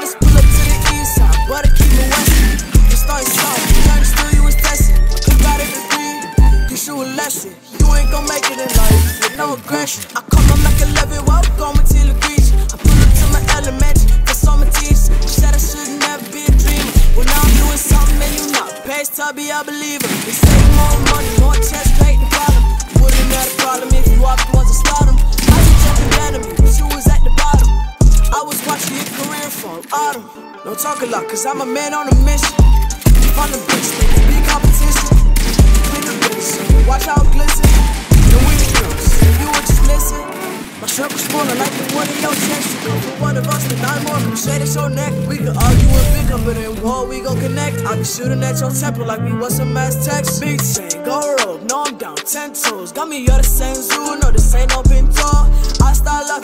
Just pull up to the east side, but I keep it west. You start slow, trying to steal you was testing. I could got a degree, get you a lesson. You ain't gon' make it in life with no aggression. I come my like 11, while I'm going to the beach. I pull up to my elementary, cause all my a said I should never be a dreamer. Well, now I'm doing something and you not. Pace to be a believer. They say more money, more chance. Career fall autumn. Don't talk a lot, cause I'm a man on a mission. On the bitch, big competition. Been a bitch, watch how it glisten. The wind blows, if you would just listen. My circle's smaller like the one in your chest. You from one of us, but not more. Crusade is your neck. We can argue and bicker, but in war we gon' connect. I be shooting at your temple like we was some mass text. Big chain, go rope, no I'm down, ten toes. Got me, you're the same zoo, no this ain't no pinto. I style lucky,